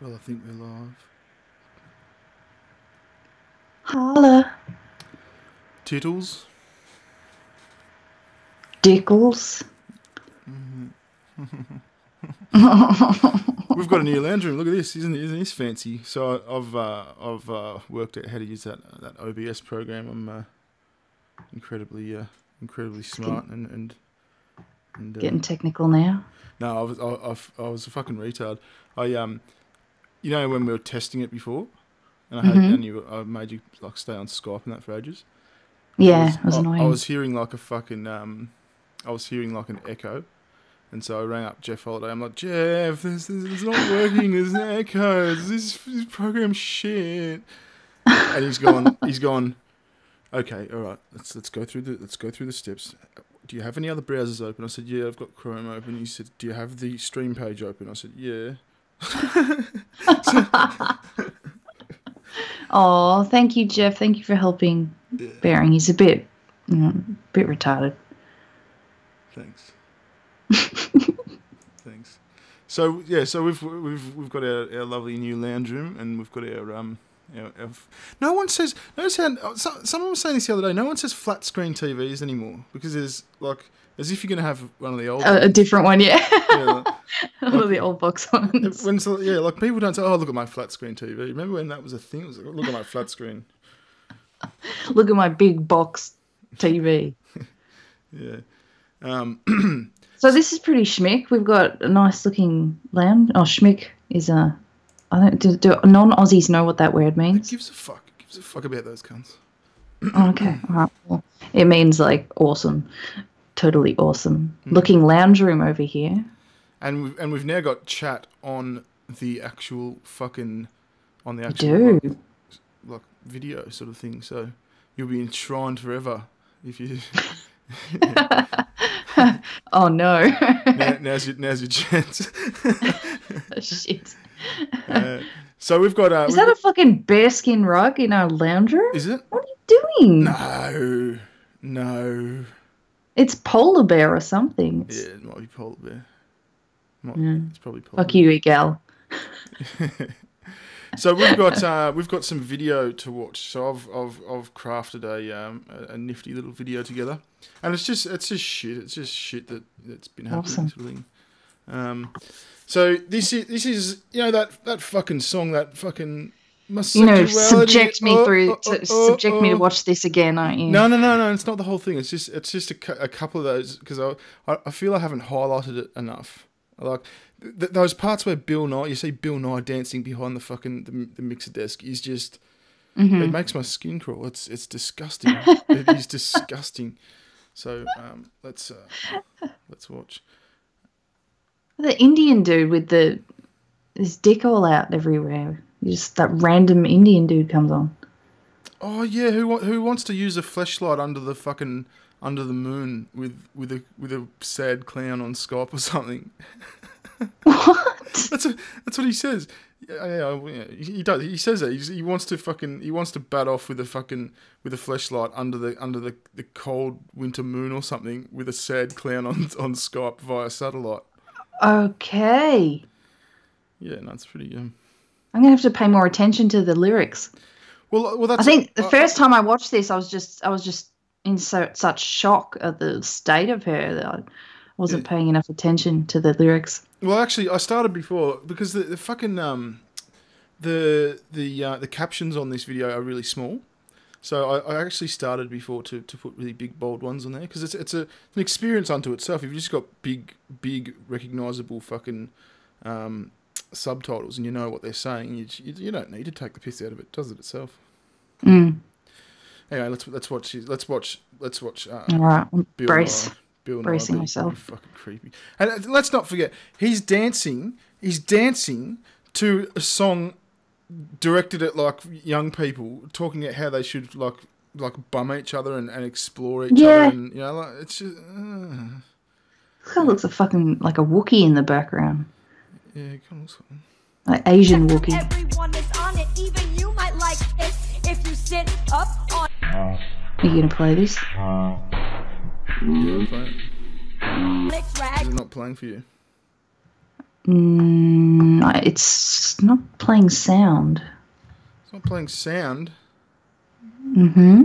Well, I think we're live. Holla. Tittles. Dickles. We've got a new lounge room. Look at this, isn't? Isn't this fancy? So I've uh, I've uh, worked out how to use that that OBS program. I'm uh, incredibly uh, incredibly smart and and, and uh, Getting technical now. no, I was I, I, I was a fucking retard. I um, you know when we were testing it before, and I had Mhm. and you I made you like stay on Skype and that for ages. Yeah, I it was I- annoying. I was hearing like a fucking um, I was hearing like an echo, and so I rang up Jeff Holiday. I'm like, Jeff, this, this is not working. There's an echo. This this program shit. And he's gone. He's gone. Okay, all right. Let's let's go through the let's go through the steps. Do you have any other browsers open? I said, yeah, I've got Chrome open. He said, do you have the stream page open? I said, yeah. Oh, thank you, Jeff. Thank you for helping Yeah. Bearing. He's a bit, mm, bit retarded. Thanks. Thanks. So yeah, so we've we've we've got our, our lovely new lounge room, and we've got our um. No one says. Notice how so, someone was saying this the other day. No one says flat screen TVs anymore because there's like as if you're gonna have one of the old. A, a different one, yeah. yeah, like, One of the old box ones. when so, yeah, like people don't say, "Oh, look at my flat screen TV." Remember when that was a thing? It was like, "Look at my flat screen." Look at my big box TV. Yeah. Um, So this is pretty schmick. We've got a nice looking lounge. Oh, schmick is a. I don't do, do non Aussies know what that word who means. gives a fuck? Who gives a fuck about those cunts? Oh, okay, all right. Well, it means like awesome, totally awesome hmm. looking lounge room over here. And we've, and we've now got chat on the actual fucking on the actual do. like, like video sort of thing. So you'll be enshrined forever if you. Oh no! now, now's your now's your chance. Shit. Uh, so we've got. Uh, Is we've that a got- fucking bearskin rug in our lounge room? is it? What are you doing? No, no. It's polar bear or something. Yeah, It's- it might be polar bear. Might, Yeah. It's probably polar. Fuck you, gal. So we've got uh, we've got some video to watch. So I've I've, I've crafted a, um, a a nifty little video together, and it's just it's just shit. It's just shit that that's been happening. Awesome. Sort of. Um, so this is this is you know that that fucking song that fucking must You know, subject me oh, through, oh, to, oh, subject me to watch this again, aren't you? No, no, no, no. It's not the whole thing. It's just it's just a, a couple of those because I, I feel I haven't highlighted it enough. Like th- those parts where Bill Nye, you see Bill Nye dancing behind the fucking the, the mixer desk is just Mhm. it makes my skin crawl. It's it's disgusting. it is disgusting. So um, let's uh, let's watch. The Indian dude with the his dick all out everywhere. Just that random Indian dude comes on. Oh yeah, who who wants to use a flashlight under the fucking under the moon with with a with a sad clown on Skype or something? What? That's a, that's what he says. Yeah, yeah, he he does. He says that He's, he wants to fucking he wants to bat off with a fucking with a flashlight under the under the, the cold winter moon or something with a sad clown on on Skype via satellite. Okay. Yeah, no, it's pretty. Um, I'm gonna have to pay more attention to the lyrics. well, well, that's. I think the uh, first time I watched this, I was just I was just in so, such shock at the state of her that I wasn't paying enough attention to the lyrics. Well, actually, I started before because the, the fucking um, the the uh, the captions on this video are really small. So I, I actually started before to, to put really big bold ones on there because it's it's a an experience unto itself. If you just got big big recognizable fucking um, subtitles and you know what they're saying, you, you you don't need to take the piss out of it. It does it itself. Mm. Anyway, let's let's watch let's watch let's watch. Uh, All right, Bill brace. Bill bracing Nye, myself. fucking creepy. And uh, let's not forget, he's dancing. He's dancing to a song directed at like young people, talking at how they should like like bum each other and, and explore each Yeah. other. And you know, like it's just uh, This guy looks a fucking like a Wookiee in the background, yeah, come on. like Asian Wookiee. Everyone is on it, even you might like it if you sit up on Are you gonna play this? Yeah, I'm playing. it, drag Is it not playing for you? Mm, it's not playing sound. It's not playing sound. Mm-hmm.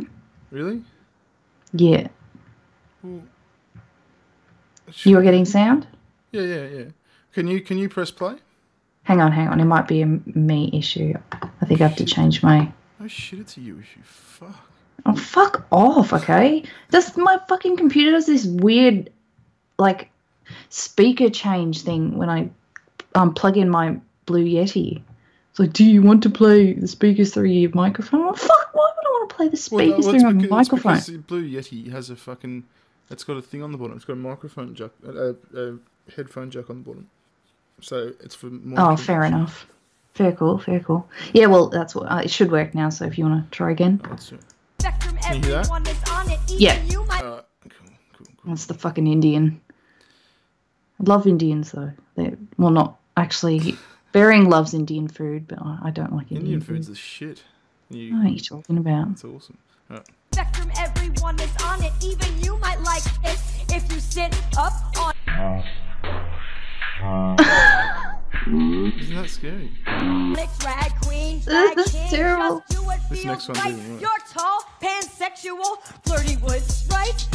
Really? Yeah. Well, You are getting sound? Yeah, yeah, yeah. Can you can you press play? Hang on, hang on. It might be a me issue. I think I have to change my. Oh shit, it's a you issue. Fuck. Oh, fuck off, okay? Does my fucking computer does this weird, like, speaker change thing when I um, plug in my Blue Yeti? It's like, do you want to play the speakers through your microphone? Oh, fuck, why would I want to play the Well, speakers well, through my it's, because, it's microphone? because the Blue Yeti has a fucking. It's got a thing on the bottom. It's got a microphone jack, a, a, a headphone jack on the bottom. So it's for. more. Oh, fair enough. Fair cool, fair cool. Yeah, well, that's what uh, it should work now. So if you want to try again, That's it. Spectrum, Can you hear that? everyone is on it. Even Yeah. you might Alright, cool, cool, cool. that's the fucking Indian. I love Indians though. They well, not actually. Bearing loves Indian food, but I, I don't like Indian, Indian food. food's the shit. You, What are you talking about? It's awesome. Alright. Spectrum, everyone is on it. Even you might like it if you sit up on Isn't that scary? it. Drag queen, This is terrible. just do what This next one's right. even worse. You're tall, pansexual, flirty with strife.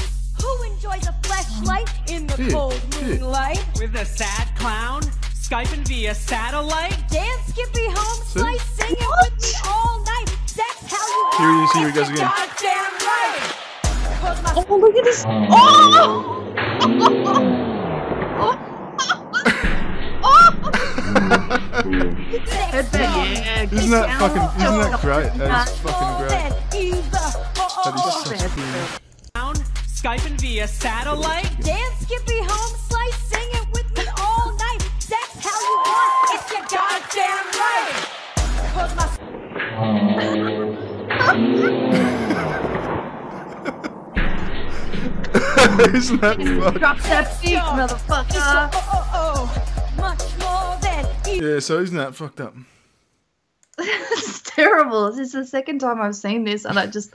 Who enjoys a fleshlight in the Dude, cold dude. moonlight? With a sad clown, Skyping via satellite. Dance, Skippy, home See? slice, sing it with me all night. That's how you Here he want is, here he it. again. Goddamn right. 'Cause my Oh, look at this! Oh! Headbang. Oh! Isn't that fucking? Isn't that great? That is fucking great. than either. Oh, That oh, is oh. such cool. Clown, Skyping via satellite. Dance, Skippy, home slice, sing how you want it. You goddamn right. 'Cause my Isn't that fucking? Drop that beat, motherfucker! oh, oh, oh, much more than. Yeah. So isn't that fucked up? it's terrible. This is the second time I've seen this, and I just.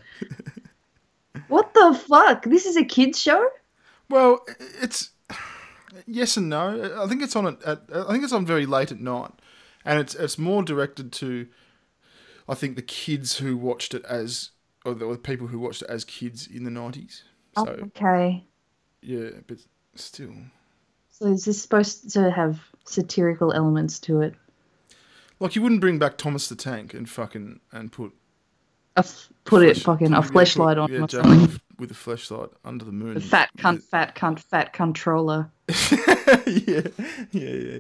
What the fuck? This is a kids show? Well, it's yes and no. I think it's on at, at I think it's on very late at night, and it's it's more directed to, I think the kids who watched it as or the, or the people who watched it as kids in the nineties. Oh, so Oh, okay. yeah, but still, So is this supposed to have satirical elements to it? like you wouldn't bring back Thomas the Tank and fucking and put A f- put it flesh- fucking a yeah, flashlight on yeah, or Jack something. off with a flashlight under the moon. The fat cunt, fat cunt, fat controller. yeah, yeah, yeah.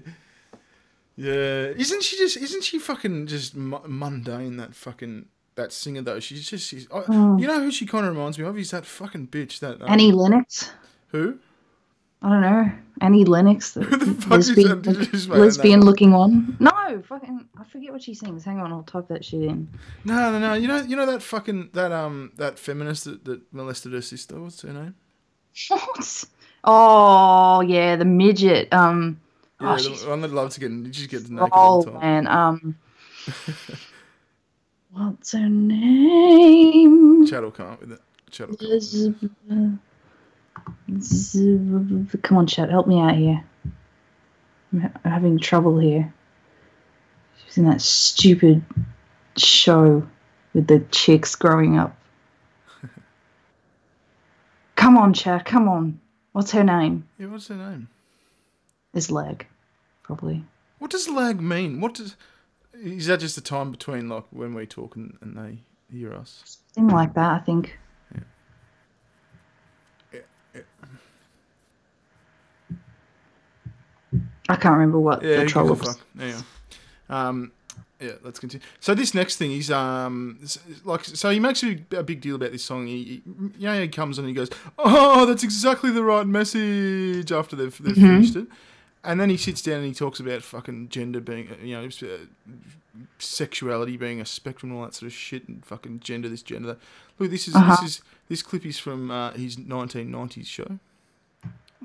Yeah, isn't she just? Isn't she fucking just mu- mundane? That fucking that singer though. She's just. She's, I, You know who she kind of reminds me of? Is that fucking bitch? That um, Annie Lennox. who? I don't know. Annie Lennox, the, the fuck lesbian, that? Did you just make that lesbian looking one. No, fucking, I forget what she sings. Hang on, I'll type that shit in. No, no, no. You know, you know that fucking that um that feminist that, that molested her sister. What's her name? What? Oh yeah, the midget. Um, Yeah, oh, the one that loves to get just get naked all oh the time. man. Um, what's her name? Chad will come up with it. Chad will come up with it. Come on, chat, help me out here. I'm having trouble here. In that stupid show with the chicks growing up. come on, chat, come on. What's her name? Yeah, what's her name? Is Leg, probably. What does lag mean? What does? Is that just the time between like when we talk and, and they hear us? Something like that, I think. I can't remember what Yeah, the troll was. fuck? Anyway. Um, yeah, let's continue. So this next thing is um, like, so he makes a, big deal about this song. He, he, know, he comes on and he goes, "Oh, that's exactly the right message." After they've, they've Mm-hmm. finished it, and then he sits down and he talks about fucking gender being, uh, you know, uh, sexuality being a spectrum and all that sort of shit, and fucking gender this, gender that. Look, this is Uh-huh. this is this clip is from uh, his 1990s show.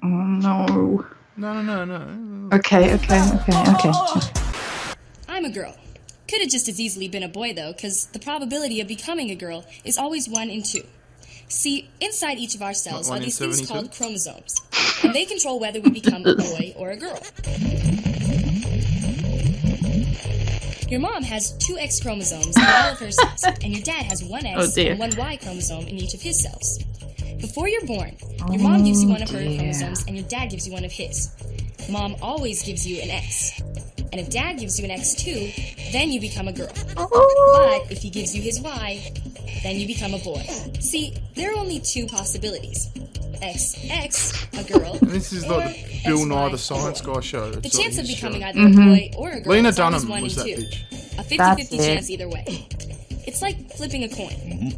Oh no. No, no, no, no. Okay, okay, okay, okay. I'm a girl. Could have just as easily been a boy, though, because the probability of becoming a girl is always one in two. See, inside each of our cells are in these things called chromosomes, and they control whether we become a boy or a girl. Your mom has two X chromosomes in all of her cells, and your dad has one X Oh, and one Y chromosome in each of his cells. Before you're born, your mom oh, gives you one of her Oh, dear. chromosomes, and your dad gives you one of his. Mom always gives you an X. And if dad gives you an X2, then you become a girl. Oh, But if he gives you his Y, then you become a boy. See, there are only two possibilities. XX, a girl. And this is or like the Bill Nye the Science Guy show. The chance of becoming show. either a mm-hmm. boy or a girl Lena is always Dunham one was in that two. bitch. A 50 That's 50 it. chance either way. It's like flipping a coin.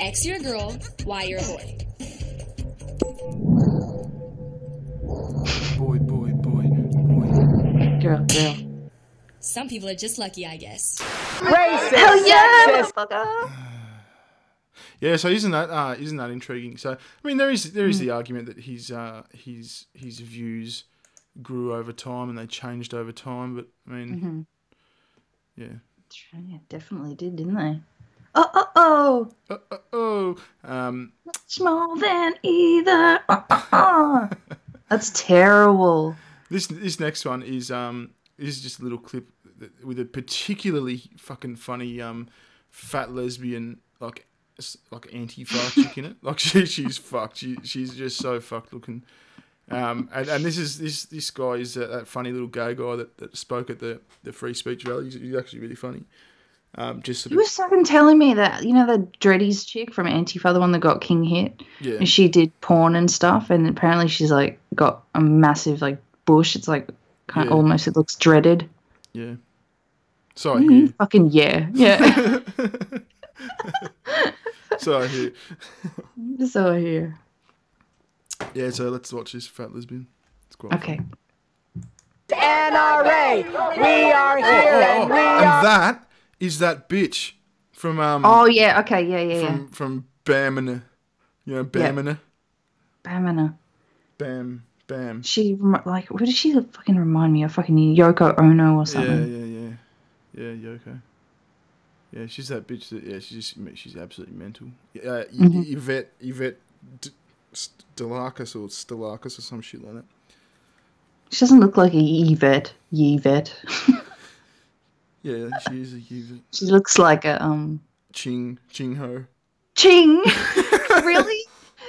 X, you're a girl, Y, you're a boy. Boy, boy, boy, boy. girl, girl. Some people are just lucky, I guess. Hell yeah, motherfucker. Yeah, so isn't that uh, isn't that intriguing? So I mean, there is there is the argument that his uh, his his views grew over time and they changed over time. But I mean, Mm-hmm. yeah. Yeah, definitely did, didn't they? Oh, oh, oh. Uh, uh, oh, um, Much more than either. Uh, uh, uh. That's terrible. this this next one is um is just a little clip with a particularly fucking funny um fat lesbian like like anti fart chick in it. Like she she's fucked. She she's just so fucked looking. Um, and, and this is this this guy is that, that funny little gay guy that, that spoke at the, the free speech rally. He's, he's actually really funny. Um, just sort You of were fucking telling me that, you know, the Dreddy's chick from Antifa, the one that got King hit? yeah And she did porn and stuff, and apparently she's like got a massive like bush. It's like kind of almost it looks dreaded. yeah. So I Mm, hear. Fucking yeah, yeah. So I hear. so I hear. Yeah. So let's watch this fat lesbian. It's quite Okay. NRA, we are here Oh, and we and that is that bitch from um Oh yeah. Okay. Yeah. Yeah. Yeah. from from Bam you know Bam and Bamina. Bam Bam. She like what did she fucking remind me of? Fucking Yoko Ono or something. yeah, yeah, yeah. Yeah, Yoko. Yeah, she's that bitch. That yeah, she's just she's absolutely mental. Yeah, uh, Mm-hmm. Yvette Yvette D- Stelakis or Stelakis or some shit like that. She doesn't look like a Yvette. Yvette. Yeah, she is a Yvette. she looks like a um. Ching Ching Ho. Ching. really?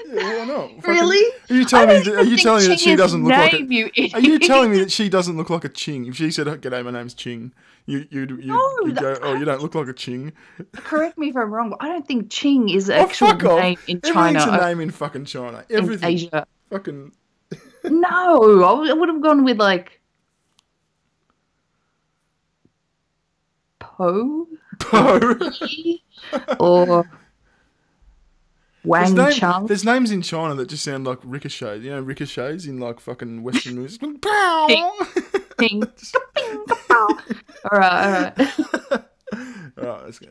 Not? Fucking- Really? Are you telling me? That, are you telling me that she doesn't look like a? you Are you telling me that she doesn't look like a Ching? If she said, oh, "G'day, my name's Ching," you you you No, you go, "Oh, you don't look like a Ching." Correct me if I'm wrong, but I don't think Ching is the Oh, actual fuck off! name in Everything's China. a name in fucking China. in Asia. Fucking. No, I would have gone with like Po Po. or There's, name- Chung. there's names in China that just sound like ricochets. You know, ricochets in like fucking Western movies. Pow! Ping. all right, all right. Alright, let's go.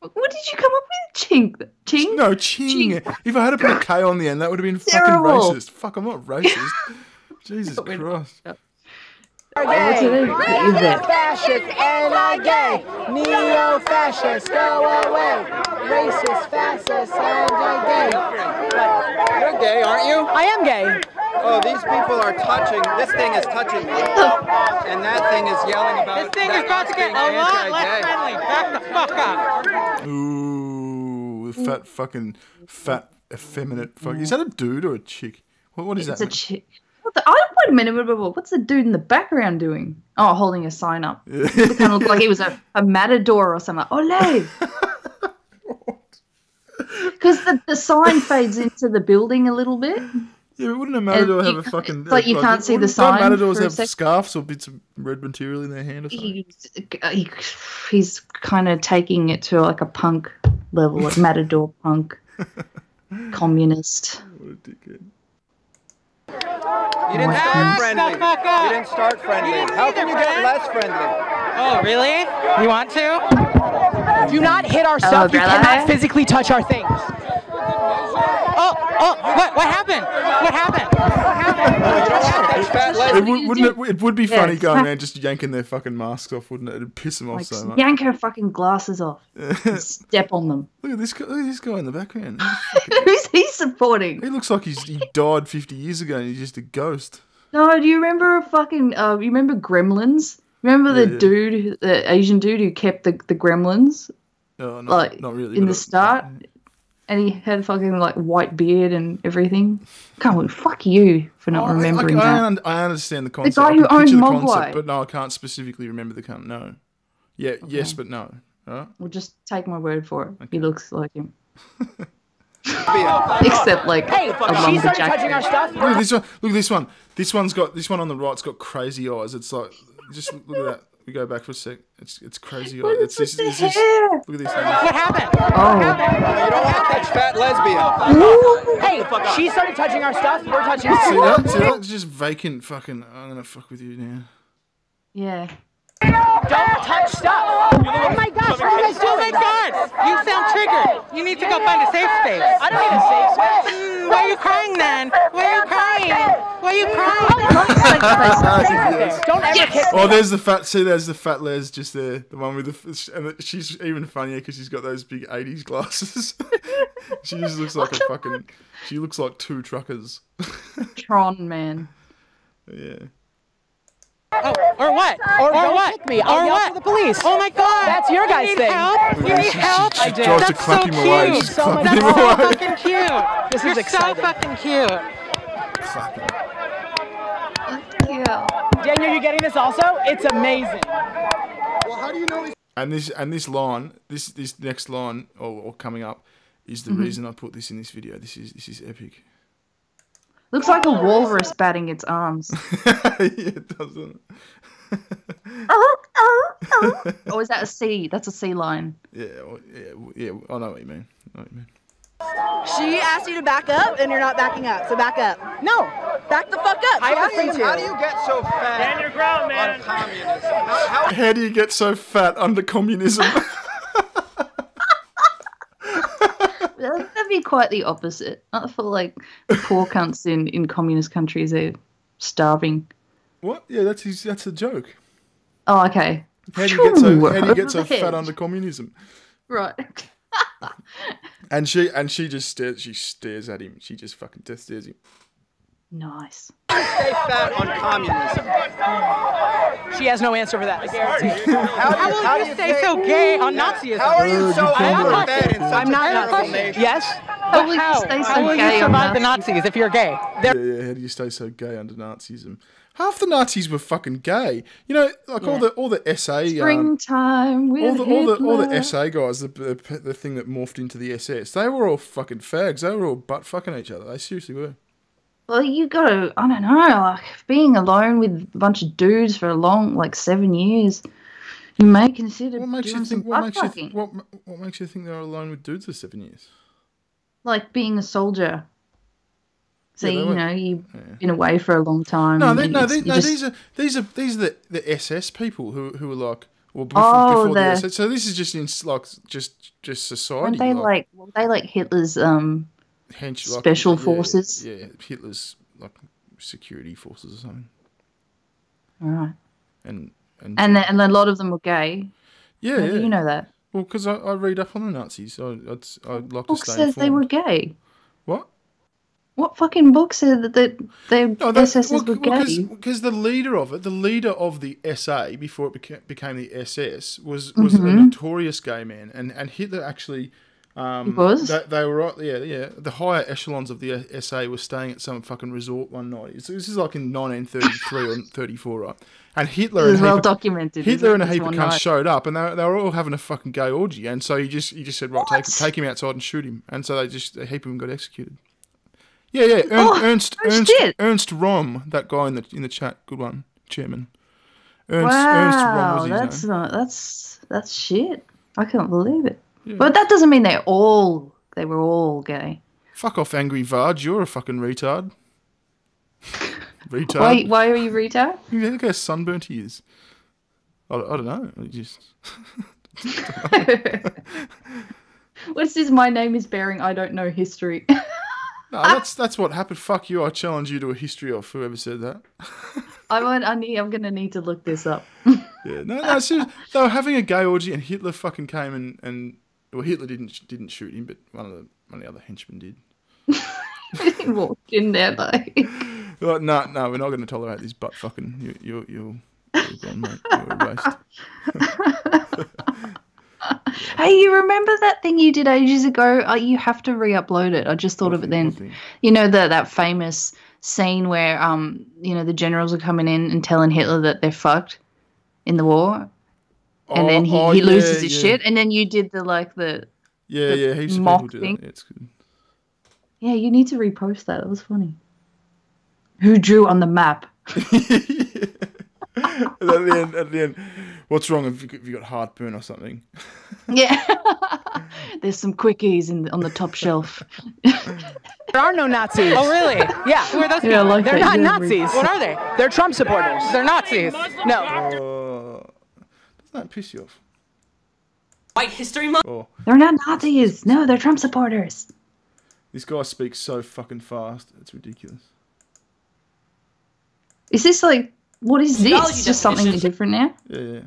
What did you come up with? Ching. Ching. No, Ching. Ching. If I had to put a K on the end, that would have been fucking racist. Fuck, I'm not racist. Jesus not. Christ. What's her name? Yvette. Fascist, anti-gay, neo-fascist, go away. Racist, fascist, anti-gay. You're gay, aren't you? I am gay. Oh, these people are touching. This thing is touching me, and that thing is yelling about. This thing is about to get a being lot less friendly. Back the fuck up. Ooh, fat fucking fat effeminate fuck. Is that a dude or a chick? What, what is It's that? a chick. What the, oh, wait a minute. wait, wait, wait, What's the dude in the background doing? Oh, holding a sign up. It kind of looked like he was a, a matador or something. Ole! Because the, the sign fades into the building a little bit. yeah, but wouldn't a matador have a fucking? it's like you can't see the sign matadors have scarves or bits of red material in their hand or something? He's, he, he's kind of taking it to like a punk level, like matador punk, communist. What a dickhead. You didn't start friendly. You didn't start friendly. didn't How can you get less friendly? Oh, really? You want to? Do not hit our Hello, stuff. You cannot physically touch our things. Oh, what, what happened? What happened? What happened? These fat It would, wouldn't it? It would be Yeah, funny going man just yanking their fucking masks off, wouldn't it? It'd piss them off Like, so much. yank her fucking glasses off. step on them. Look at this guy. Look at this guy in the background. Who's he supporting? he looks like he's he died fifty years ago and he's just a ghost. No, do you remember a fucking? Uh, you remember Gremlins? Remember the Yeah, yeah. dude, the Asian dude who kept the, the gremlins Oh, not, like not really. in the I- start, and he had a fucking like white beard and everything. Come on, fuck you for not Oh, I- I- remembering I, that. un- I understand the concept. The guy who can picture owned Mogwai. concept, but no, I can't specifically remember the cunt. No. Yeah. Yes, but no. Right? Well, just take my word for it. He looks like him, Lesbian. except like Hey, a she lumberjack. touching our stuff. Look at this one. Look at this one. This one's got this one on the right's got crazy eyes. It's like just look at that. We go back for a sec. It's it's crazy. What It's is this. It's the Look at this. Thing. What happened? Oh, You don't want that fat lesbian. Hey, she started touching our stuff. We're touching See her. that? See that? It's just vacant. Fucking. I'm gonna fuck with you now. yeah. Don't touch stuff. Oh my gosh, what are you guys Oh my doing? god! You sound triggered. You need to go find a safe space. I don't need a safe space. Mm, Why are you crying then? Why are you crying? Why are you crying? Yes. Don't ever kick Oh, there's the fat. See, there's the fat Les just there. The one with the. And she's even funnier because she's got those big '80s glasses. she just looks like a fucking. She looks like two truckers. Tron man. yeah. Oh, or what? Or or what? me. I'll or what? the police. Oh my god! That's your guys' need thing. Help? You need She- help? she- she tries to That's so cute. So much clapping him That's so fucking cute. This is You're so exciting. fucking cute. Clapping. Yeah. Daniel, you getting this also? It's amazing. And this and this line, this this next line, or, or coming up, is Mm-hmm. the reason I put this in this video. This is this is epic. Looks like a walrus batting its arms. yeah, it doesn't. Oh, oh, oh. oh, is that a sea? That's a sea lion. Yeah, well, yeah, well, yeah. I know what you mean. I know what you mean. She asked you to back up, and you're not backing up. So back up. No, Back the fuck up. I She have asked you to. to. How do you get so fat Stand your ground, man. on communism? How, how How do you get so fat under communism? That'd be quite the opposite. I feel like the poor cunts in, in communist countries are starving. what? Yeah, that's his, that's a joke. Oh, okay. How do you get so how do you get so fat under communism? Right. And she and she just stares. She stares at him. She just fucking death stares him. Nice. stay fat on communism? she has no answer for that. I guarantee. How, How you, will how you do you stay stay- so gay on Nazism? How are you so I have a underfed in such I'm a not terrible Nazi. nation? Yes. How will you stay so How will you gay on survive the Nazis? Nazis if you're gay? Yeah, yeah. How do you stay so gay under Nazism? Half the Nazis were fucking gay. You know, like all the all the SA. Um, Springtime with all the all the all the SA guys, the, the the thing that morphed into the SS, they were all fucking fags. They were all butt fucking each other. They seriously were. Well, you gotta, I don't know, like being alone with a bunch of dudes for a long, like seven years, you may consider What makes doing you some think? What makes you fucking. think? What what makes you think they're alone with dudes for seven years? Like being a soldier. So, Yeah, you know, you've been away for a long time. No, they, no, they, no. just- These are these are these are the, the SS people who who were like, well, before, Oh, before the, the- SS. So this is just in like just just society. Weren't they like, weren't they like Hitler's um hench, like, special yeah, forces? Yeah, Hitler's like security forces or something. All right. And and, And then, and a lot of them were gay. yeah, yeah. you know that? Well, because I, I read up on the Nazis. So I'd I'd like to Book stay says they were gay. What? What fucking book said that the, the No, that- SSs well, were well, gay? Because the leader of it, the leader of the SA before it beca- became the SS, was was Mm-hmm. a notorious gay man, and and Hitler actually. Um? They, they were right, yeah, yeah. The higher echelons of the SA were staying at some fucking resort one night. So this is like in 1933 or 34, right? And Hitler and well heap documented. Hitler and a heap of cunts showed up, and they, they were all having a fucking gay orgy. And so he just he just said, right, take take him outside and shoot him. And so they just a heap of them got executed. Yeah, yeah. Ern, Oh, Ernst Ernst shit. Ernst Röhm, that guy in the in the chat, good one, chairman. Ernst Ernst Röhm Wow, was his that's name. not that's that's shit. I can't believe it. Hmm. But that doesn't mean they're all they were all gay. Fuck off, angry Varge. You're a fucking retard. retard. Why why are you retard? Yeah, look how sunburnt he is. I, I don't know. He just What's this? My name is bearing. I don't know history. no, that's that's what happened. Fuck you. I challenge you to a history of whoever said that. I want. I need. I'm gonna need to look this up. Yeah, no, no. Seriously, they were having a gay orgy, and Hitler fucking came and and well, Hitler didn't didn't shoot him, but one of the one of the other henchmen did. He walked in there. They're like, no, no, we're not going to tolerate this butt fucking. You, you, you'll you're gone, mate. You're erased. Hey, you remember that thing you did ages ago? Uh, you have to re-upload it. I just thought of it then. You know the that famous scene where um you know the generals are coming in and telling Hitler that they're fucked in the war, and then he, Oh, he oh, loses yeah, his yeah. shit, and then you did the like the Yeah, the yeah, heaps of mock people do thing. that. Yeah, it's good. yeah. You need to repost that. That was funny. Who drew on the map? And at the end, at the end, what's wrong? Have you, got- have you got heartburn or something? Yeah. There's some quickies in on the top shelf. There are no Nazis. Oh, really? Yeah. Who are those Yeah, people? like They're that. not you didn't re- Nazis. What are they? They're Trump supporters. They're Nazis. Oh. No. Oh, doesn't that piss you off? White History Month. Oh, They're not Nazis. No, they're Trump supporters. this guy speaks so fucking fast. It's ridiculous. Is this like what is Technology this? Just something different now? Yeah, yeah.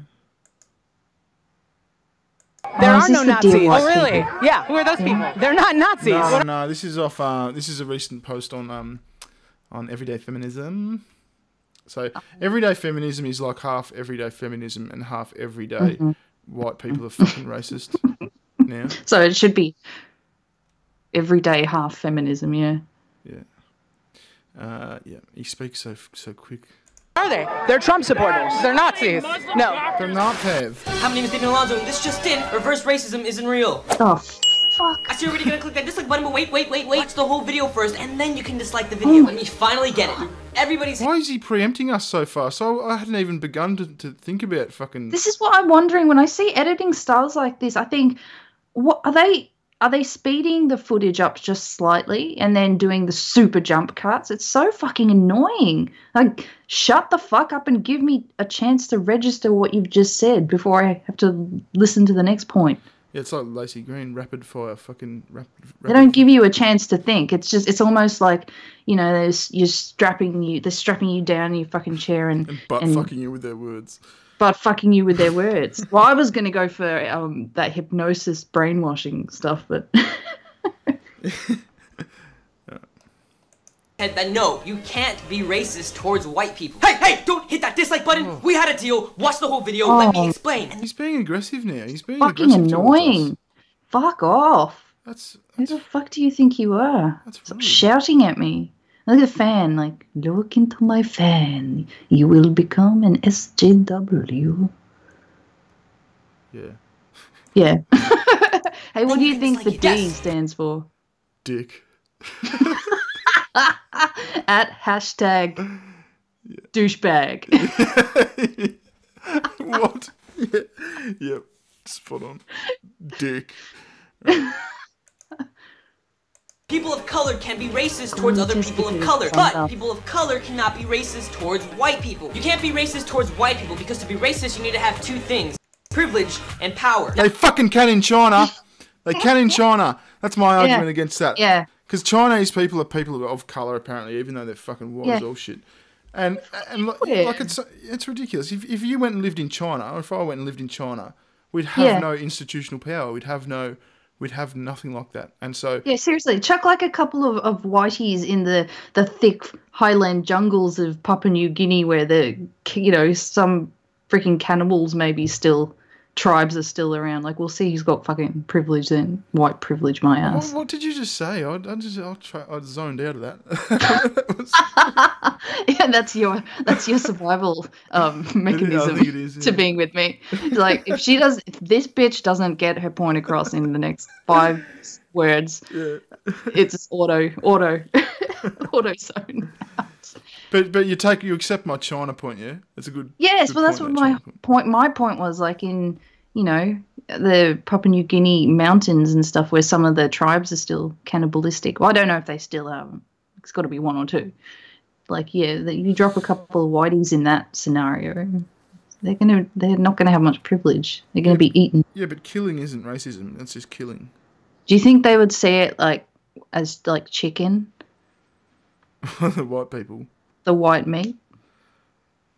There Oh, are no the Nazis. Oh, really? Yeah. Who are those people? They're not Nazis. No, no, this is off. Uh, this is a recent post on um, on everyday feminism. So everyday feminism is like half everyday feminism and half everyday Mm-hmm. white people are fucking racist now. So it should be everyday half feminism, yeah. Yeah. Uh, yeah, he speaks so so quick. Are they? They're Trump supporters. They're Nazis. No. They're not Pev. Hi, my name is David Alonso, and this just in: reverse racism isn't real. Oh, fuck. I see you're already gonna click that dislike button, but wait, wait, wait, wait. Watch the whole video first, and then you can dislike the video. Let me finally get it. Everybody's Why is he preempting us so far? So I hadn't even begun to, to think about fucking. This is what I'm wondering when I see editing styles like this. I think, what are they? Are they speeding the footage up just slightly and then doing the super jump cuts? It's so fucking annoying. Like, shut the fuck up and give me a chance to register what you've just said before I have to listen to the next point. Yeah, it's like Laci Green, rapid fire, fucking rapid. They don't give you a chance to think. It's just, it's almost like, you know, there's you're strapping you, they're strapping you down in your fucking chair and, and butt and fucking you with their words. but fucking you with their words. well, I was going to go for um, that hypnosis brainwashing stuff, but head that no, you can't be racist towards white people. Hey, hey, don't hit that dislike button. Mm. We had a deal. Watch the whole video. Let me Oh. explain. He's being aggressive now. He's being fucking aggressive towards us. annoying. Fuck off. That's Who the fuck do you think you are? That's Stop rude. shouting at me. Look at the fan. Like, look into my fan. You will become an SJW. yeah, Yeah. hey, what do you you think can the. D stands for? dick. At hashtag douchebag. what? Yeah. Yep. Spot on. Dick. People of color can be racist towards other people of color, but people of color cannot be racist towards white people. You can't be racist towards white people because to be racist, you need to have two things privilege and power. They fucking can in China. They can in China. That's my argument against that. Yeah. Because Chinese people are people of color, apparently, even though they're fucking white as all shit. And and li- Yeah. like it's it's ridiculous. If if you went and lived in China, or if I went and lived in China, we'd have Yeah. no institutional power. We'd have no, we'd have nothing like that. And so Yeah, seriously, chuck like a couple of, of whiteys in the, the thick highland jungles of Papua New Guinea where the, you know, some freaking cannibals maybe still, tribes are still around. Like, we'll see who's got fucking privilege and White privilege, my what, ass. what did you just say? I, I just I, try, I zoned out of that. That was- yeah, that's your that's your survival um, mechanism it is, to being with me. Like, if she does, if this bitch doesn't get her point across in the next five words, yeah. it's auto, auto, auto zone. But but you take you accept my China point, yeah? It's a good. Yes, good well, that's what my point. point. My point was like in you know the Papua New Guinea mountains and stuff, where some of the tribes are still cannibalistic. Well, I don't know if they still are. It's got to be one or two. Like, yeah, that you drop a couple of whiteys in that scenario, they're gonna they're not gonna have much privilege. They're gonna be eaten. Yeah, but killing isn't racism. That's just killing. Do you think they would see it like as like chicken, the white people. The white meat?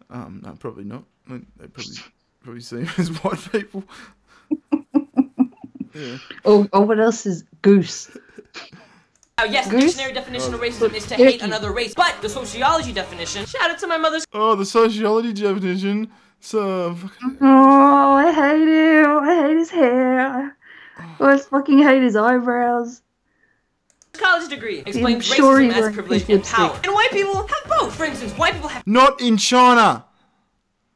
Um, no, probably not. They they probably probably see them as white people. yeah. Or, or what else is goose? Now, yes, the Goose? dictionary definition of racism is to Turkey. hate another race, but the sociology definition, shout out to my mother's Oh, the sociology definition So Oh, I hate him. I hate his hair. I fucking hate his eyebrows. College degree explains I'm sure racism he's as privilege and power. And white people have both. For instance, white people have not in China.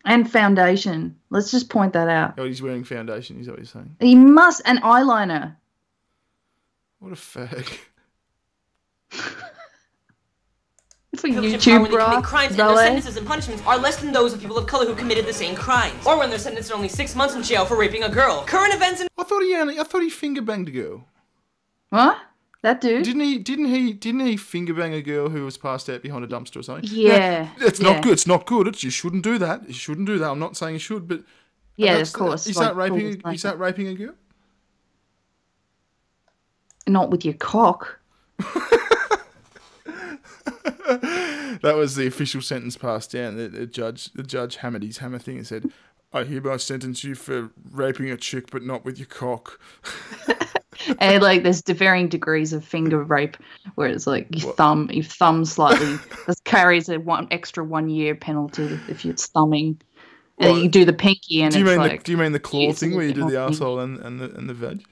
And foundation. Let's just point that out. Oh, he's wearing foundation. Is that what you're saying? He must and eyeliner. What a fag. For privilege YouTube, power when they bro. crimes, and their sentences and punishments are less than those of people of color who committed the same crimes, or when they're sentenced to only six months in jail for raping a girl. Current events in I thought he only, I thought he finger banged a girl. What? That dude? Didn't he? Didn't he? Didn't he finger bang a girl who was passed out behind a dumpster or something? Yeah, it's yeah. not good. It's not good. It's, you shouldn't do that. You shouldn't do that. I'm not saying you should, but Yeah, of course. Is like, that raping? Is that raping a girl? Not with your cock. That was the official sentence passed down. The, the judge, the judge hammered his hammer thing and said, "I hereby sentence you for raping a chick, but not with your cock." and like there's varying degrees of finger rape where it's like your thumb your thumb slightly this carries a one extra one year penalty if you're thumbing and What? you do the pinky and do you it's mean like the, do you mean the claw thing where you do the asshole and, and the and the veg?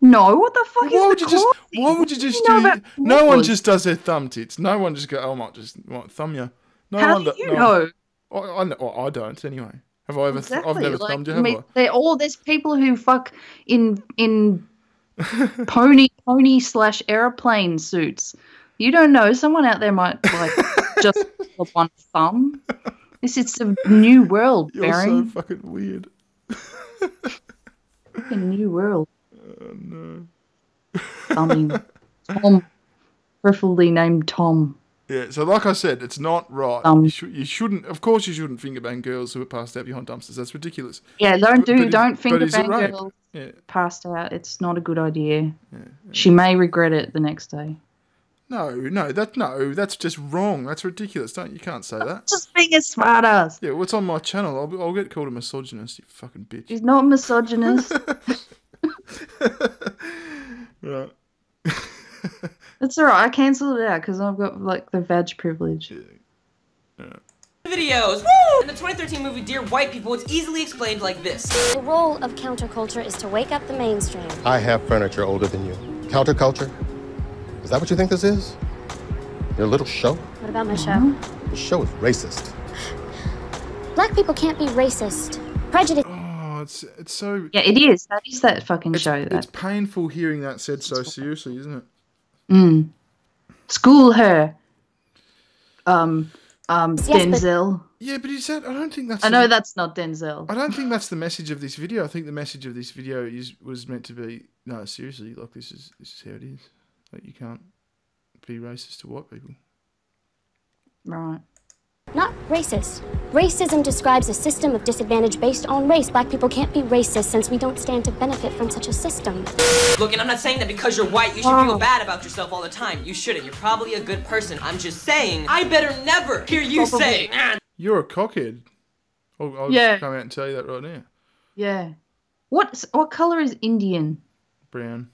no what the fuck Why is would you just? Why would you What just know do? No one just does their thumb tits. No one just go. Oh, I might just might thumb you. No how one. do do- you no. know I, I, well, I don't anyway. Have I ever? exactly I've never like, thumbed you. I Have mean, I? they're all there's people who fuck in in pony pony slash airplane suits you don't know someone out there might like just one thumb this is a new world You're so fucking weird. a new world Oh no. thumbing Tom preferably named Tom Yeah, so like I said, it's not right. Um, you, should, you shouldn't, of course, you shouldn't finger bang girls who are passed out behind dumpsters. That's ridiculous. yeah don't do but don't finger bang girls Yeah. passed out it's not a good idea she may regret it the next day No, no, that no, that's just wrong. That's ridiculous. Don't you can't say that. just being a smartass Yeah, what's on my channel? I'll, I'll get called a misogynist. You fucking bitch. she's not misogynist Right. It's alright. I cancelled it out because I've got like the veg privilege. videos. Woo! In the 2013 movie Dear White People, it's easily explained like this. The role of counterculture is to wake up the mainstream. I have furniture older than you. Counterculture? Is that what you think this is? Your little show? What about my show? Mm-hmm. The show is racist. Black people can't be racist. Prejudice. Oh, it's it's so Yeah, it is. That is that fucking show. That. it's painful hearing that said so seriously, isn't it? Mm. school her. Um, um, Yes, but- Denzel. Yeah, but is that? I don't think that's. I know the- that's not Denzel. I don't think that's the message of this video. I think the message of this video is was meant to be no, seriously, like this is this is how it is. Like you can't be racist to white people. Right. Not racist. Racism describes a system of disadvantage based on race. Black people can't be racist since we don't stand to benefit from such a system. Look, and I'm not saying that because you're white, you should feel bad about yourself all the time. You shouldn't. You're probably a good person. I'm just saying, I better never hear you Probably. say, "Ah, You're a cockhead. I'll, I'll Yeah. come out and tell you that right now. Yeah. What what color is Indian? Brown.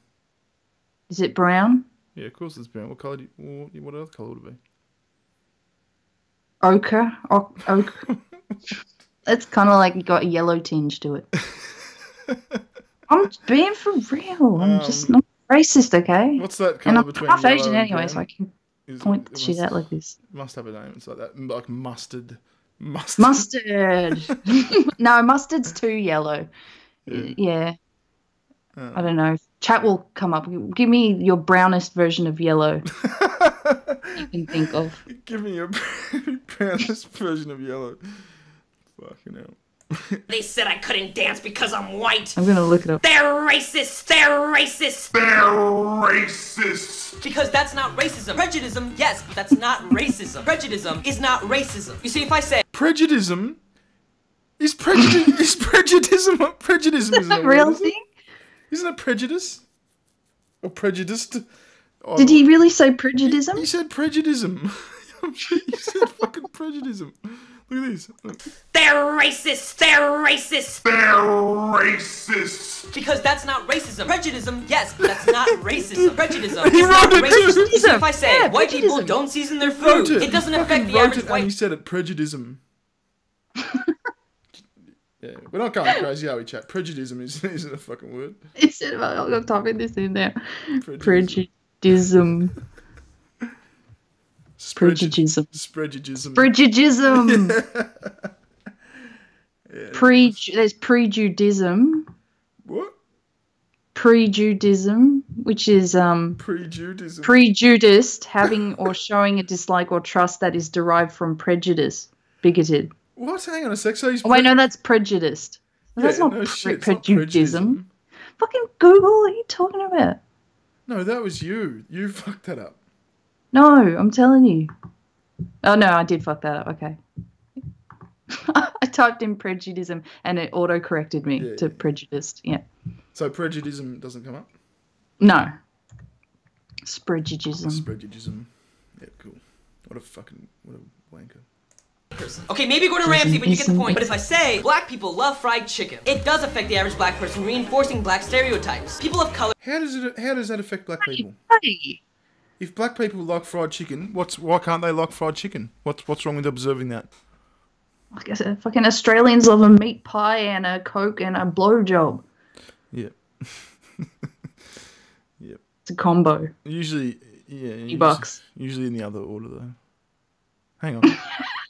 Is it brown? Yeah, of course it's brown. What colour? Do you, what, what other colour would it be? Ochre. O- ochre. it's kind of like got a yellow tinge to it. I'm being for real. I'm just not racist, okay? Um, What's that And I'm between half Asian and anyway, so? I can Is point the it shit out like this. Must have a name. It's like that, like mustard. Mustard. Mustard. no, mustard's too yellow. Yeah. Oh. I don't know. Chat will come up. Give me your brownest version of yellow you can think of. Give me a brownest version of yellow. Fucking hell. they said I couldn't dance because I'm white. I'm gonna look it up. They're racist. They're racist. They're racist. Because that's not racism. Prejudice, yes, but that's not racism. Prejudice is not racism. You see, if I say Prejudice is prejudice is prejudice prejudice isn't that a real word, is it? thing? Isn't it prejudice? Or prejudiced? Oh, Did he really say prejudice? He said prejudice. I'm he said fucking prejudice. Look at this. Look. they're racist, they're racist, they're racist. Because that's not racism. Prejudice, yes, but that's not racism. Prejudice He is not wrote it. racism. You see, if I say Yeah, white people don't season their food, it. it doesn't He affect fucking the wrote average it and he said it prejudice. Yeah, we're not going crazy, are we, chat? Prejudice is, isn't a fucking word. It said, I'm going to this in there. Prejudicism. Prejudicism. Sprejudicism. Prejudicism. Pre, there's prejudism. What? Prejudism, which is um Prejudism. prejudiced, having or showing a dislike or trust that is derived from prejudice, bigoted. What? Hang on a sec. So he's Oh, wait, no, that's prejudiced. that's Yeah, not no pre- shit, it's not prejudism. Fucking Google, what are you talking about? No, that was you. You fucked that up. No, I'm telling you. Oh no, I did fuck that up. Okay. I typed in prejudice and it auto corrected me Yeah, to prejudiced. Yeah. So prejudice doesn't come up. No. It's prejudice. Prejudice. Yeah, cool. What a fucking what a wanker. Person. Okay, maybe Gordon Ramsay, but you get the point. But if I say black people love fried chicken, it does affect the average black person, reinforcing black stereotypes. People of color. How does it? How does that affect black people? Hey. If black people like fried chicken, what's why can't they like fried chicken? What's what's wrong with observing that? Like I said, uh, fucking Australians love a meat pie and a coke and a blowjob. Yeah. Yep. It's a combo. Usually, yeah. Usually, bucks. Usually in the other order though. Hang on.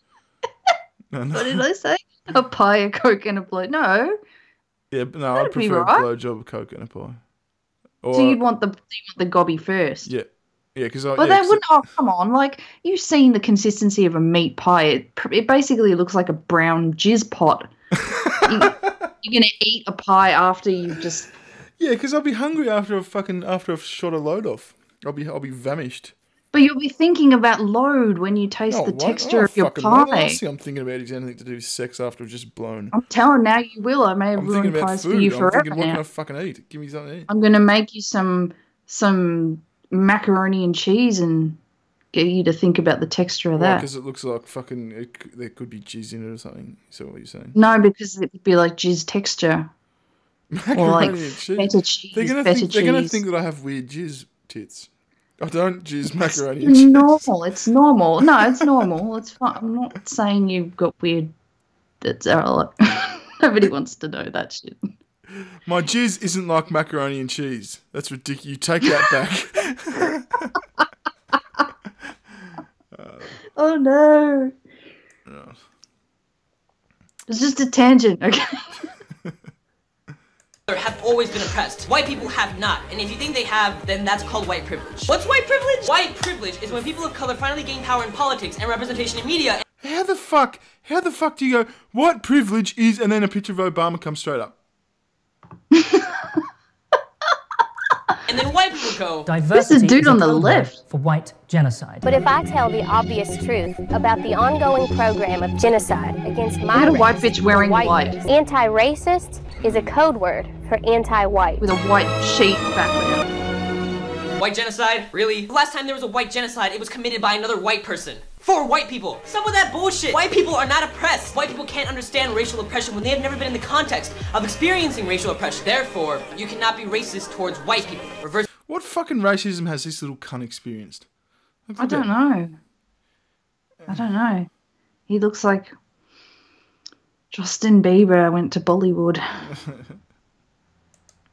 no, no. What did I say? A pie, a coke, and a blow. No. Yeah, but no, I That'd be prefer right. a blowjob, a coke, and a pie. Or, so you'd want the you want the gobby first. yeah, yeah, because I. Well, yeah, that wouldn't. Oh, come on! Like you've seen the consistency of a meat pie. It, it basically looks like a brown jizz pot. you, you're gonna eat a pie after you've just. Yeah, because I'll be hungry after I've fucking after I've shot a load off. I'll be I'll be famished. But you'll be thinking about load when you taste Oh, the what? texture Oh, of your pie. last thing I'm thinking about is anything to do with sex after I've just blown. I'm telling now you will. I may have I'm ruined pies food. for you I'm forever thinking, what can now. I fucking eat? Give me something to eat. I'm gonna make you some some macaroni and cheese and get you to think about the texture of that. Because it looks like fucking. It, there could be jizz in it or something. Is that what you're saying? No, because it would be like jizz texture. or like Macaroni and cheese. feta cheese, They're gonna think they're gonna think that I have weird jizz tits. I don't use macaroni and It's cheese. normal. It's normal. No, it's normal. It's fine. I'm not saying you've got weird. That's all. Nobody wants to know that shit. My jizz isn't like macaroni and cheese. That's ridiculous. You take that back. Oh no. It's just a tangent, okay? Have always been oppressed. White people have not. And if you think they have, then that's called white privilege. What's white privilege? White privilege is when people of color finally gain power in politics and representation in media. How the fuck? How the fuck do you go? What privilege is? And then a picture of Obama comes straight up. And then white people go. Diversity dude is a on the code left. for white genocide. But if I tell the obvious truth about the ongoing program of genocide against my at a white bitch wearing white white. anti-racist is a code word for anti-white. With a white sheet background. White genocide? Really? The last time there was a white genocide, it was committed by another white person. For white people. Some of that bullshit. White people are not oppressed. White people can't understand racial oppression when they have never been in the context of experiencing racial oppression. Therefore, you cannot be racist towards white people. Reverse. What fucking racism has this little cunt experienced? Look I don't know. I don't know. He looks like Justin Bieber went to Bollywood.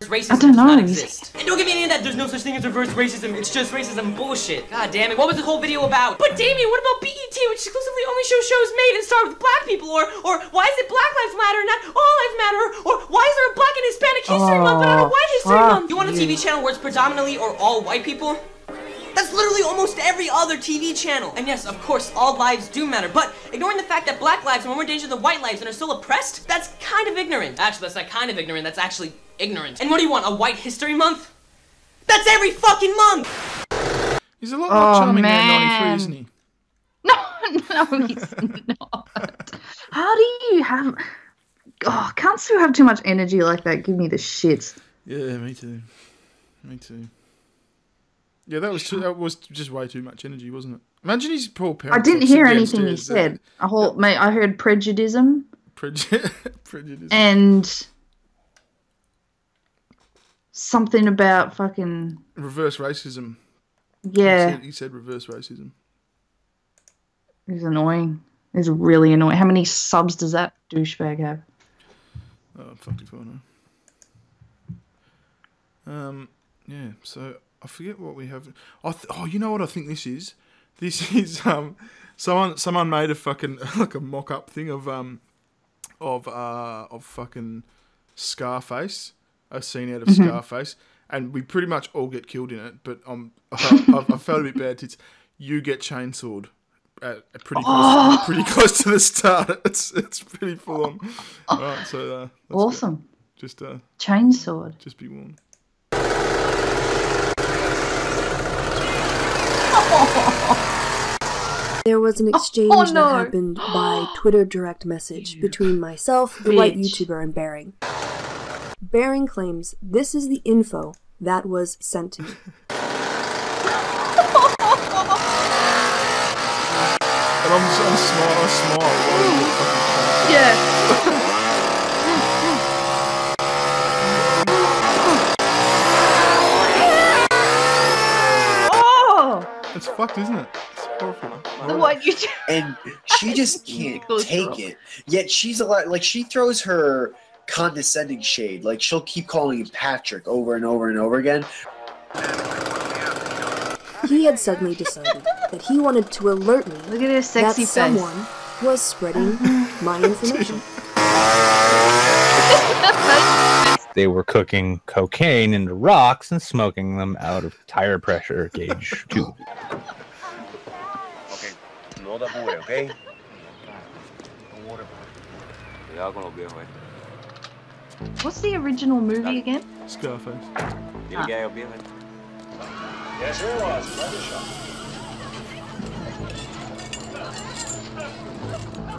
Racism I don't know. exist. And don't give me any of that. There's no such thing as reverse racism. It's just racism bullshit. God damn it. What was this whole video about? But Damien, what about BET, which exclusively only shows shows made and starred with black people? Or, or why is it Black Lives Matter and not All Lives Matter? Or why is there a Black and Hispanic History Month but not a Oh, White History Month? You want a. TV channel where it's predominantly or all white people? That's literally almost every other TV channel. And yes, of course, all lives do matter, but ignoring the fact that black lives are more dangerous than white lives and are still oppressed, that's kind of ignorant. Actually, that's not kind of ignorant, that's actually ignorant. And what do you want, a white history month? That's every fucking month! He's a lot Oh, more charming man. than 93, isn't he? No, no, he's not. How do you have. Oh, can't you have too much energy like that? Give me the shits. Yeah, me too. Me too. Yeah, that was too, that was just way too much energy, wasn't it? Imagine his poor parents. I didn't hear anything he uh, said. A whole, mate, I heard prejudice Prejudice. prejudice. and something about fucking reverse racism. yeah. He said, he said reverse racism. He's annoying. He's really annoying. How many subs does that douchebag have? Oh, I'm fucked if I know. Um, yeah. So I forget what we have. I th- oh, you know what I think this is? This is um, someone someone made a fucking like a mock up thing of um, of uh of fucking Scarface, a scene out of Mhm. Scarface, and we pretty much all get killed in it. But um, I, I, I felt a bit bad. It's you get chainsawed. At, at pretty close, Oh. pretty close to the start. It's it's pretty full on. Right, so uh, that's good. Awesome. Just uh, Chainsawed. just be warned. There was an oh, exchange oh, that no. happened by Twitter direct message between myself, the white YouTuber, and Bearing. Bearing claims this is the info that was sent to me. And I'm, I'm smart. I smile. while you get fucking Yeah. oh. It's fucked, isn't it? It's horrible. the white and she just can't take Rock. it. Yet she's a lot like she throws her condescending shade. Like she'll keep calling him Patrick over and over and over again. He had suddenly decided that he wanted to alert me Look at his sexy that face. someone was spreading my information. They were cooking cocaine into rocks and smoking them out of tire pressure gauge tube. Ok, no te apures, ¿ok? Cuidado con los viejos, eh. What's the original movie again? Scarface. Dile que hay los viejos. Yes, there was.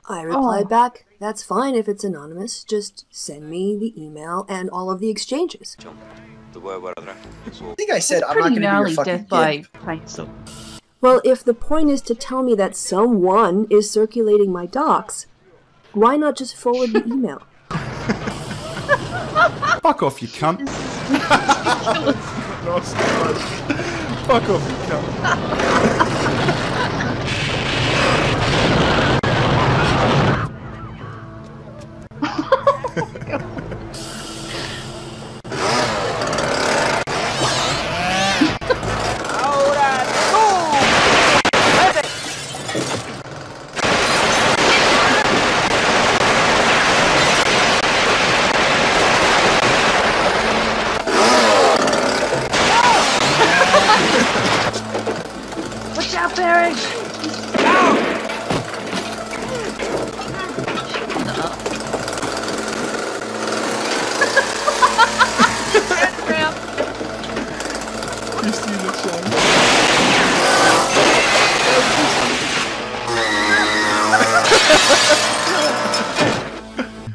I replied Oh. back, that's fine if it's anonymous, just send me the email and all of the exchanges. Tú puedes por atrás. I think I said I'm not going to be gnarly your fucking death by gimp. chainsaw. Well, if the point is to tell me that someone is circulating my docs, why not just forward the email? Fuck off, you cunt. nice, nice. Fuck off, you cunt.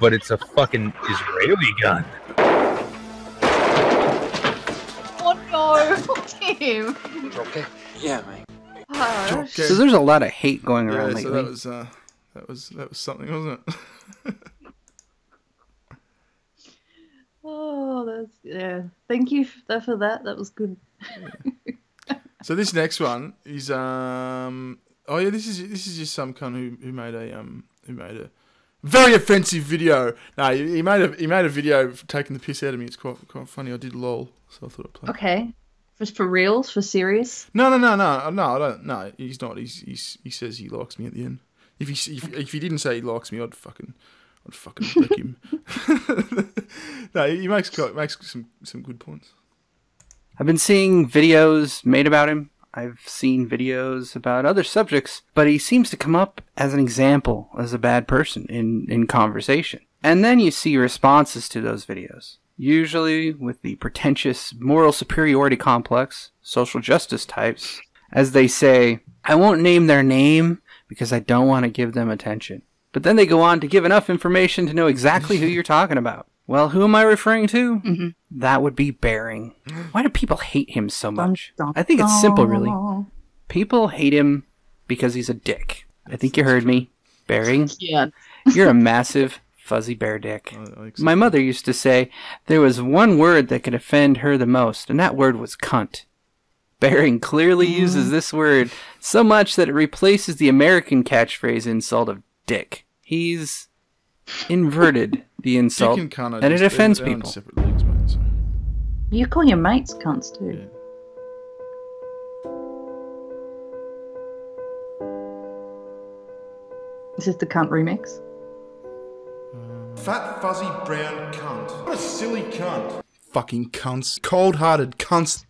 But it's a fucking Israeli gun. Oh no! Tim! Okay. Yeah, man. Harsh. So there's a lot of hate going around Yeah, around so that was uh, that was that was something, wasn't it? Oh, that's yeah. Thank you for that. That was good. So this next one is um oh yeah this is this is just some cunt who, who made a um who made a very offensive video. No, he he made a he made a video f- taking the piss out of me. It's quite quite funny. I did lol, so I thought I'd play. Okay. Just for reals, for serious. No, no, no, no, no. I don't. No, he's not. He's, he's he says he likes me at the end. If he s- if, if he didn't say he likes me, I'd fucking I'd fucking wreck him. no, he makes makes some some good points. I've been seeing videos made about him. I've seen videos about other subjects, but he seems to come up as an example as a bad person in, in conversation. And then you see responses to those videos, usually with the pretentious moral superiority complex, social justice types, as they say, I won't name their name because I don't want to give them attention. But then they go on to give enough information to know exactly who you're talking about. Well, who am I referring to? That would be Bearing. Why do people hate him so much? I think it's simple, really. People hate him because he's a dick. I think you heard me. Bearing, Yeah. you're a massive fuzzy bear dick. My mother used to say there was one word that could offend her the most, and that word was cunt. Bearing clearly uses this word so much that it replaces the American catchphrase insult of dick. He's inverted the insult, Dick and and it offends people. leagues, mate, so. You call your mates cunts too. Is this the cunt remix? Um, Fat, fuzzy, brown cunt. What a silly cunt. Fucking cunts. Cold-hearted cunts.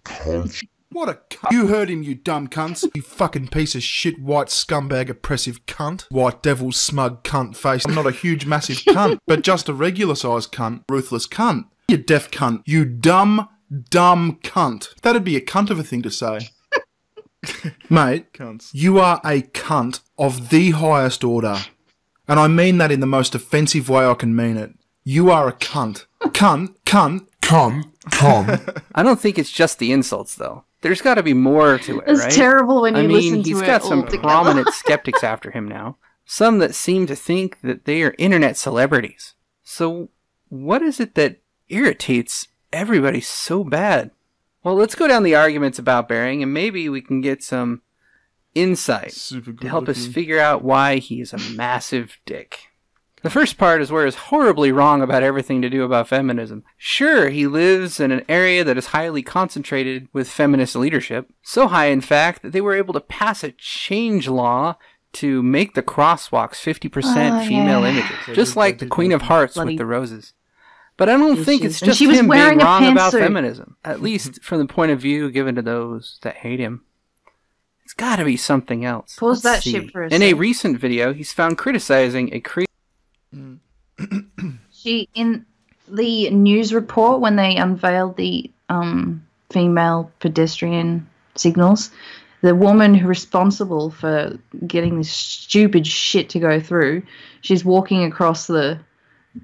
What a cunt. You heard him, you dumb cunts. You fucking piece of shit, white scumbag, oppressive cunt. White devil, smug cunt face. I'm not a huge, massive cunt, but just a regular sized cunt. Ruthless cunt. You deaf cunt. You dumb, dumb cunt. That'd be a cunt of a thing to say. Mate, Cunts. you are a cunt of the highest order. And I mean that in the most offensive way I can mean it. You are a cunt. Cunt, cunt, cunt, cunt. I don't think it's just the insults though. There's got to be more to it, It's right? terrible when I you mean, listen to he's it got some together. prominent skeptics after him now. Some that seem to think that they are internet celebrities. So, what is it that irritates everybody so bad? Well, let's go down the arguments about Bearing, and maybe we can get some insight to help us figure out why he is a massive dick. The first part is where he's horribly wrong about everything to do about feminism. Sure, he lives in an area that is highly concentrated with feminist leadership. So high, in fact, that they were able to pass a change law to make the crosswalks 50% Oh, female yeah. images. They Just like the Queen of Hearts Bloody with the roses. But I don't think it's just she was him being wrong about pantsuit. feminism. At least from the point of view given to those that hate him. It's got to be something else. Pause Let's that shit for a In a recent video, he's found criticizing a cre- She in the news report when they unveiled the um, female pedestrian signals, the woman who responsible for getting this stupid shit to go through, she's walking across the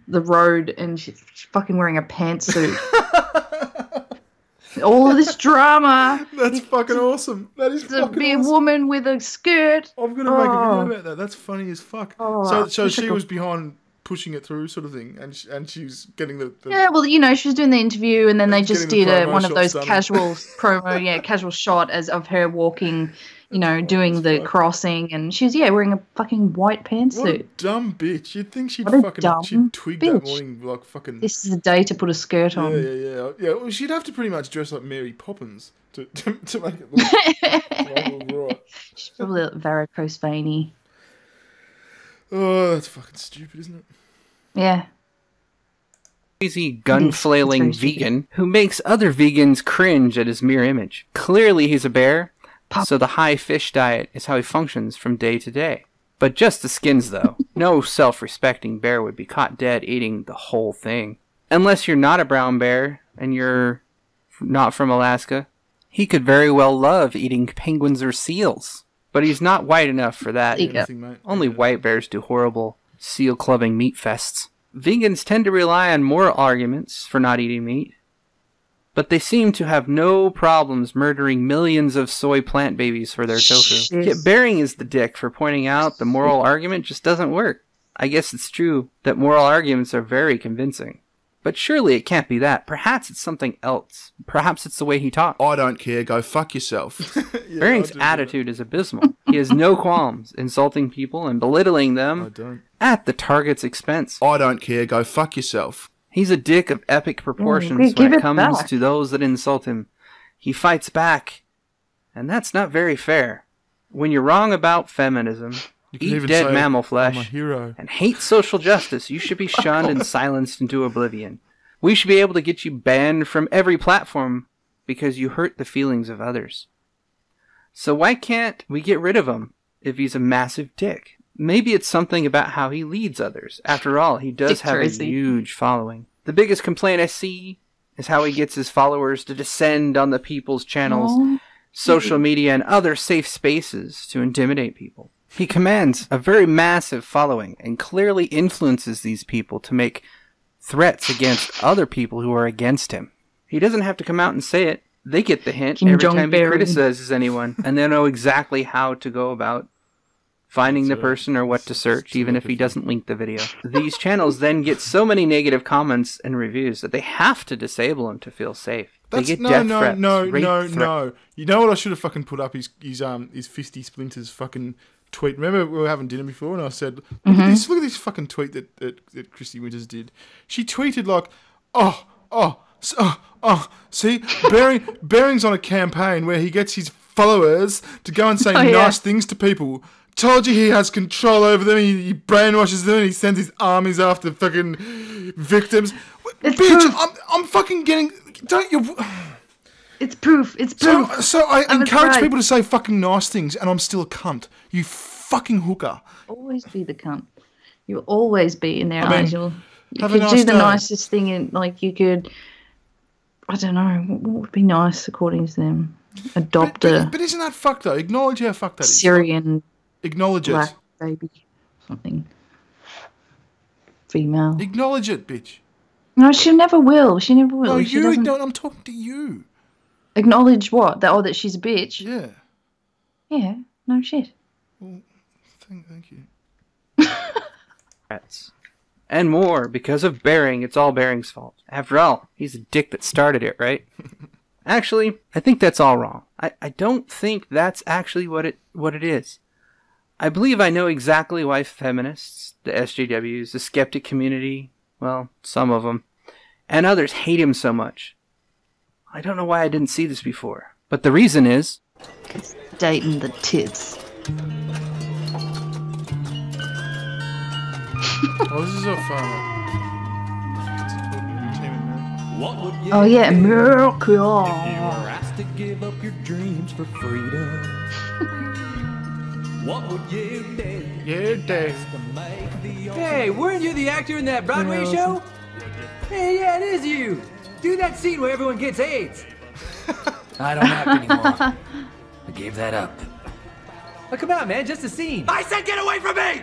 the road and she's fucking wearing a pantsuit. All of this drama. That's fucking awesome. That is To fucking be a woman with a skirt. I'm gonna make a Oh. video about that. That's funny as fuck. Oh, so, so she was behind pushing it through, sort of thing, and she, and she's getting the, the Yeah, well, you know, she was doing the interview, and then they just Getting the did a, one of those done. casual promo, yeah, casual shot as of her walking, you know, oh, doing the crossing, and she's yeah wearing a fucking white What a pantsuit. dumb bitch! You'd think she'd fucking she'd twig that morning like fucking. This is the day to put a skirt yeah, on. yeah, yeah, yeah. Well, she'd have to pretty much dress like Mary Poppins to to, to make it look, all right. She's probably like varicose veiny. Oh, that's fucking stupid, isn't it? Yeah. crazy gun flailing It's stupid. vegan who makes other vegans cringe at his mirror image. Clearly, he's a bear, so the high fish diet is how he functions from day to day. But just the skins, though. No self respecting bear would be caught dead eating the whole thing. Unless you're not a brown bear and you're not from Alaska, he could very well love eating penguins or seals. But he's not white enough for that. There you go. Anything, mate. Only white bears do horrible seal clubbing meat fests. Vegans tend to rely on moral arguments for not eating meat, but they seem to have no problems murdering millions of soy plant babies for their tofu. Shit. Yet Bearing is the dick for pointing out the moral argument just doesn't work. I guess it's true that moral arguments are very convincing. But surely it can't be that. Perhaps it's something else. Perhaps it's the way he talks. I don't care. Go fuck yourself. Yeah, Bearing's attitude is abysmal. He has no qualms insulting people and belittling them at the target's expense. I don't care. Go fuck yourself. He's a dick of epic proportions give when it it comes back. to those that insult him. He fights back, and that's not very fair. When you're wrong about feminism, You can eat even dead say, mammal I'm a flesh, hero. and hate social justice, you should be shunned and silenced into oblivion. We should be able to get you banned from every platform because you hurt the feelings of others. So why can't we get rid of him if he's a massive dick? Maybe it's something about how he leads others. After all, he does Dick have a huge following. The biggest complaint I see is how he gets his followers to descend on the people's channels, Aw. social media, and other safe spaces to intimidate people. He commands a very massive following and clearly influences these people to make threats against other people who are against him. He doesn't have to come out and say it. They get the hint Kim every Jong time he criticizes anyone, and they know exactly how to go about finding the person or what to search, even if he doesn't link the video. These channels then get so many negative comments and reviews that they have to disable him to feel safe. That's they get no, death no, threats, no, rape no, threats. no. You know what I should have fucking put up? His, his um, his fisty splinters fucking tweet. Remember we were having dinner before, and I said, "Look Mhm. at this! Look at this fucking tweet that, that that Kristi Winters did." She tweeted like, "Oh, oh, oh, oh see, Bearing Bearing's on a campaign where he gets his followers to go and say Oh, yeah. nice things to people." Told you he has control over them. He, he brainwashes them. And he sends his armies after fucking victims. Bitch, I'm, I'm fucking getting. Don't you? It's proof. It's So, proof. so I I'm encourage people to say fucking nice things, and I'm still a cunt. You fucking hooker. always be the cunt. You'll always be in their I mean, eyes. You'll, you could nice do the day. nicest thing, and like you could. I don't know what would be nice according to them. Adopt But, a but isn't that fucked though? Acknowledge how fucked that is. Syrian Acknowledge black it. baby, something. Female. Acknowledge it, bitch. No, she never will. She never will. No, she you doesn't don't. I'm talking to you. Acknowledge what that. Oh, that she's a bitch. Yeah. Yeah. No shit. Thank, thank you. Rats. And more because of Bearing. It's all Bearing's fault. After all, he's a dick that started it, right? actually, I think that's all wrong. I, I don't think that's actually what it what it is. I believe I know exactly why feminists, the SJWs, the skeptic community, well, some of them, and others hate him so much. I don't know why I didn't see this before, but the reason is Dating the tits. Oh, this is off. Uh, Oh yeah, Mercure. asked to give up your dreams for freedom. what would you do? Yeah, Dave. Hey, weren't you the actor in that Broadway show? Hey, yeah, it is you. Do that scene where everyone gets AIDS. I don't act anymore. I gave that up. Oh, come on, man, just a scene. I said get away from me!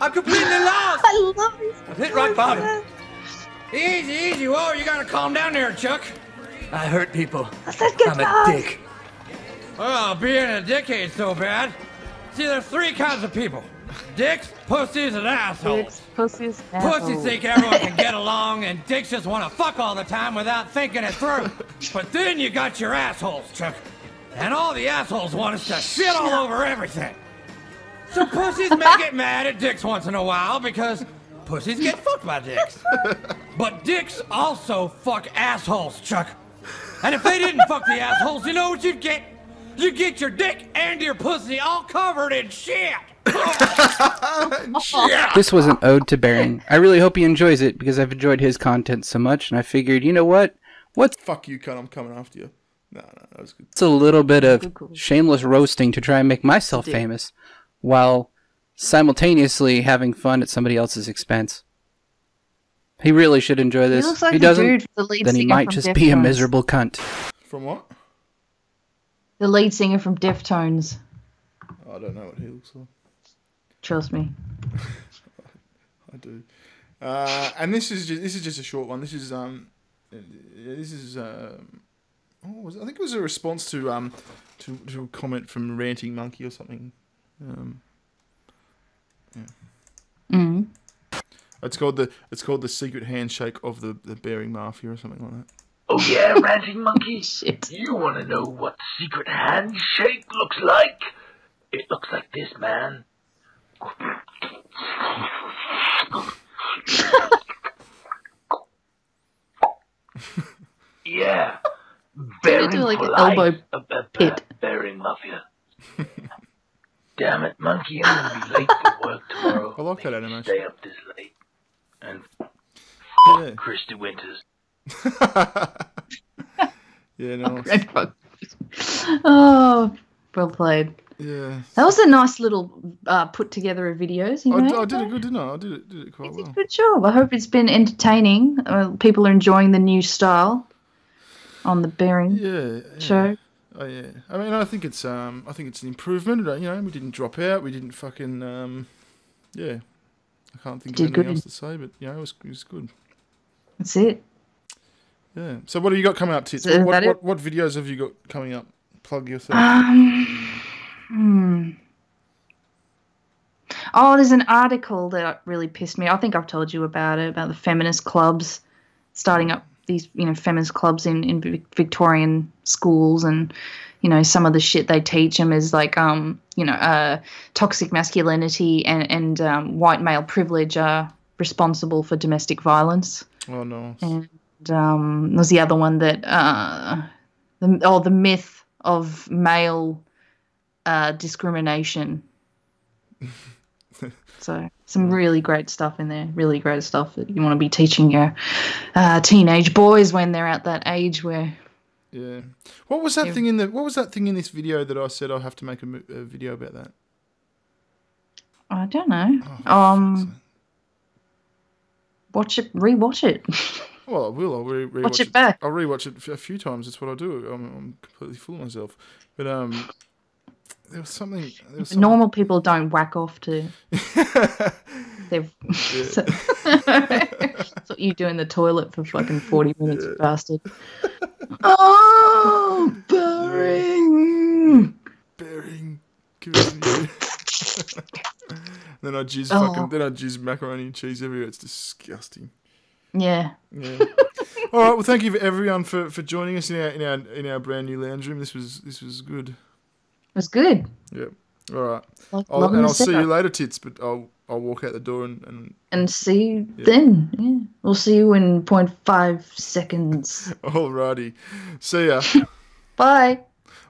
I'm completely lost! I love these. I've hit rock bottom. Easy, easy. Whoa, you gotta calm down there, Chuck. I hurt people. I'm a dick. Well, being a dick ain't so bad. See, there's three kinds of people. Dicks, pussies, and assholes. Pussies, Pussies think everyone can get along, and dicks just want to fuck all the time without thinking it through. But then you got your assholes, Chuck. And all the assholes want us to shit all over everything. So pussies may get mad at dicks once in a while because pussies get fucked by dicks. But dicks also fuck assholes, Chuck. And if they didn't fuck the assholes, you know what you'd get? You'd get your dick and your pussy all covered in shit. This was an ode to Bearing. I really hope he enjoys it because I've enjoyed his content so much, and I figured, you know what? What's Fuck you, cunt. I'm coming after you. No, no, that was good. It's a little bit of shameless roasting to try and make myself Dude. famous, while simultaneously having fun at somebody else's expense. He really should enjoy this. looks like he the doesn't, dude, the lead then he might from just be a miserable cunt. From what? The lead singer from Deftones. Oh, I don't know what he looks like. Trust me. I do. Uh, and this is just, this is just a short one. This is um, this is um, what was it? I think it was a response to um, to, to a comment from Ranting Monkey or something. Um, Mm. it's called the it's called the secret handshake of the the Bearing Mafia or something like that. Oh yeah, ranting monkey. Shit. You want to know what secret handshake looks like? It looks like this, man. Yeah. They Bearing do like for an elbow Uh, uh, uh, pit. Bearing mafia. Damn it, monkey! I'm gonna be late for work tomorrow. I like that animation. Stay up this late. And Yeah. Kristi Winters. Yeah, no. Oh, well played. Yeah. That was a nice little uh, put together of videos. You I, know? I did it good, didn't I? I did it, did it quite well. Good job. I hope it's been entertaining. Uh, people are enjoying the new style on the Bearing Yeah, yeah. show. Oh yeah. I mean, I think it's um, I think it's an improvement. You know, we didn't drop out. We didn't fucking um, yeah. I can't think of anything good. else to say, but you know, it was it was good. That's it. Yeah. So what have you got coming up, Tits? So what, what, what videos have you got coming up? Plug yourself. Um, hmm. Oh, there's an article that really pissed me. I think I've told you about it about the feminist clubs starting up these, you know, feminist clubs in in Victorian schools, and you know some of the shit they teach them is like um you know uh toxic masculinity and and um, white male privilege are responsible for domestic violence Oh no. and um there's the other one that uh the, oh the myth of male uh discrimination so some really great stuff in there really great stuff that you want to be teaching your uh, teenage boys when they're at that age where Yeah. What was that Yeah. thing in the? What was that thing in this video that I said I have to make a, a video about that? I don't know. um, watch it, rewatch it. Well, I will. I'll re- rewatch Watch it back. I'll rewatch it a few times. That's what I do. I'm, I'm completely full of myself. But um, there was something. There was something Normal people don't whack off to. They've. so, that's what you do in the toilet for fucking forty minutes, you bastard. Oh, boring. bearing. giving then I jizz Oh. fucking. Then I jizz macaroni and cheese everywhere. It's disgusting. Yeah. Yeah. All right. Well, thank you for everyone for, for joining us in our in our in our brand new lounge room. This was this was good. It was good. Yeah. All right. Like, I'll, and I'll see you later, tits. But I'll I'll walk out the door and, and And see you Yeah. then. Yeah. We'll see you in 0.5 seconds. alrighty. See ya. Bye.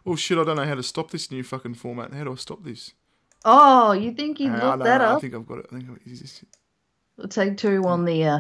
Oh shit! I don't know how to stop this new fucking format. How do I stop this? Oh, you think you Ah, looked no, that up? I think I've got it. I think I've, is this- We'll take two on the uh,